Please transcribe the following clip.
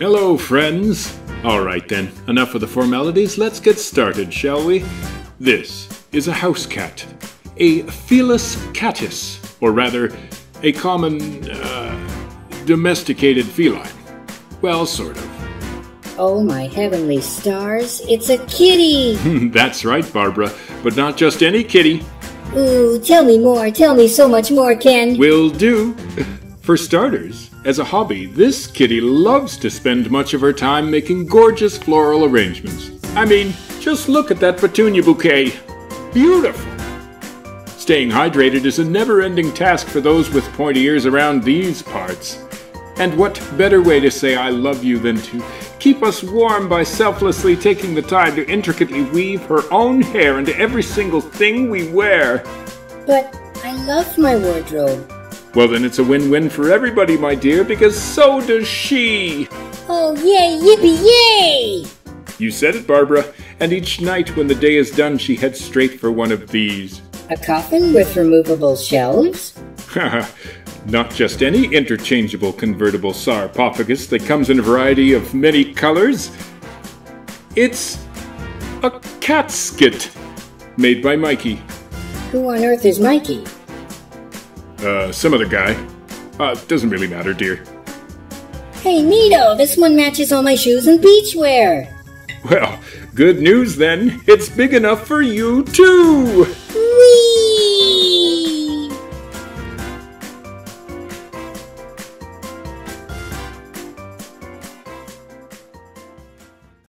Hello, friends. All right then, enough of the formalities. Let's get started, shall we? This is a house cat, a Felis catus, or rather, a common, uh, domesticated feline. Well, sort of. Oh, my heavenly stars, it's a kitty! That's right, Barbara, but not just any kitty. Ooh, tell me more, tell me so much more, Ken. Will do. For starters, as a hobby, this kitty loves to spend much of her time making gorgeous floral arrangements. I mean, just look at that petunia bouquet. Beautiful. Staying hydrated is a never ending task for those with pointy ears around these parts. And what better way to say I love you than to keep us warm by selflessly taking the time to intricately weave her own hair into every single thing we wear? But I love my wardrobe. Well, then it's a win win for everybody, my dear, because so does she. Oh, yay, yippee, yay! You said it, Barbara. And each night when the day is done, she heads straight for one of these. A coffin with removable shelves? Not just any interchangeable convertible sarcophagus that comes in a variety of many colors. It's a catsket made by Mikey. Who on earth is Mikey? Uh, some other guy. Uh, doesn't really matter, dear. Hey, Nito, this one matches all my shoes and beachwear. Well, good news then. It's big enough for you too.